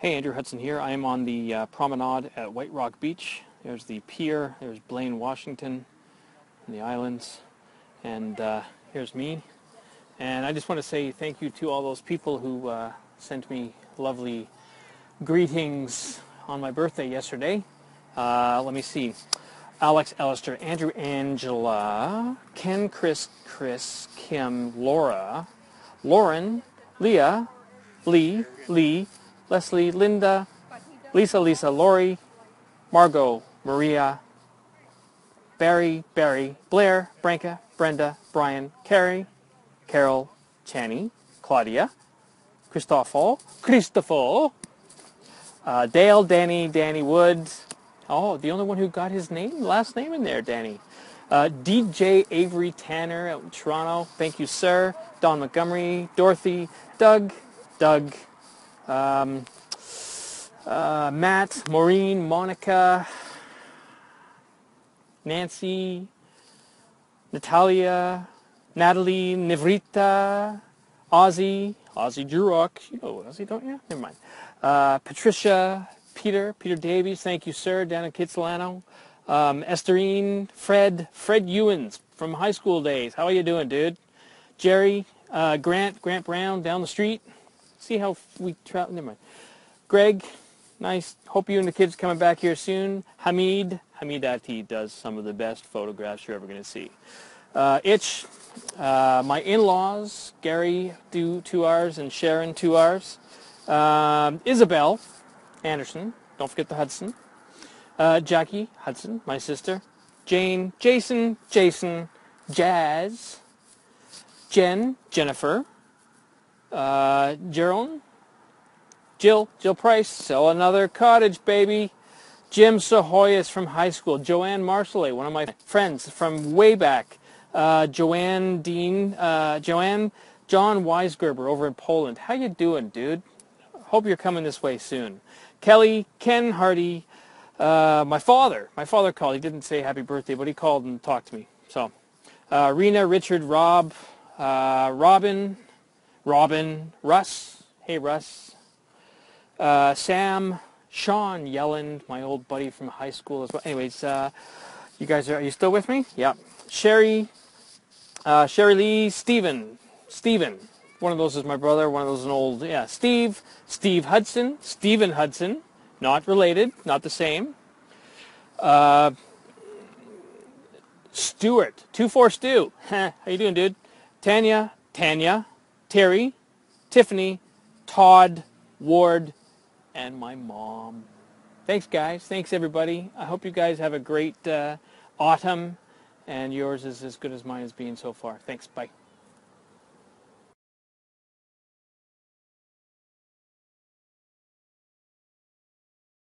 Hey, Andrew Hudson here. I am on the uh, promenade at White Rock Beach. There's the pier. There's Blaine, Washington, and the islands. And uh, here's me. And I just want to say thank you to all those people who uh, sent me lovely greetings on my birthday yesterday. Uh, let me see. Alex Ellister, Andrew Angela, Ken, Chris, Chris, Kim, Laura, Lauren, Leah, Lee, Lee, Leslie, Linda, Lisa, Lisa, Lori, Margot, Maria, Barry, Barry, Blair, Branka, Brenda, Brian, Carrie, Carol, Channy, Claudia, Christoffel, Christoffel, uh, Dale, Danny, Danny Woods. Oh, the only one who got his name, last name in there, Danny. Uh, DJ Avery Tanner out in Toronto. Thank you, sir. Don Montgomery, Dorothy, Doug, Doug, um, uh, Matt, Maureen, Monica, Nancy, Natalia, Natalie, Nivrita, Ozzy, Ozzy Jurok. You know Ozzy, don't you? Never mind. Uh, Patricia, Peter, Peter Davies. Thank you, sir, down in Kitsilano. Um, Fred, Fred Ewens from high school days. How are you doing, dude? Jerry, uh, Grant, Grant Brown down the street. See how we travel. Never mind. Greg, nice. Hope you and the kids coming back here soon. Hamid, Hamid Ati does some of the best photographs you're ever going to see. Uh, Itch, uh, my in-laws, Gary do two R's and Sharon two R's. Um, Isabel Anderson, don't forget the Hudson. Uh, Jackie Hudson, my sister. Jane, Jason, Jason, Jazz, Jen, Jennifer, uh, Jill, Jill Price, sell another cottage, baby. Jim Sahoyas from high school. Joanne Marcellet, one of my friends from way back. Uh, Joanne Dean, uh, Joanne, John Weisgerber over in Poland. How you doing, dude? Hope you're coming this way soon. Kelly, Ken Hardy, uh, my father. My father called. He didn't say happy birthday, but he called and talked to me. So, uh, Rena, Richard, Rob, uh, Robin, Robin, Russ. Hey, Russ. Uh, Sam, Sean Yelland, my old buddy from high school as well. Anyways, uh, you guys are, are you still with me? Yeah. Sherry, uh, Sherry Lee, Steven, Steven. One of those is my brother. One of those is an old, yeah. Steve, Steve Hudson, Steven Hudson. Not related, not the same. Uh, Stewart, 2-4 Stew. How you doing, dude? Tanya, Tanya, Terry, Tiffany, Todd, Ward, and my mom. Thanks, guys. Thanks, everybody. I hope you guys have a great uh, autumn, and yours is as good as mine has been so far. Thanks. Bye.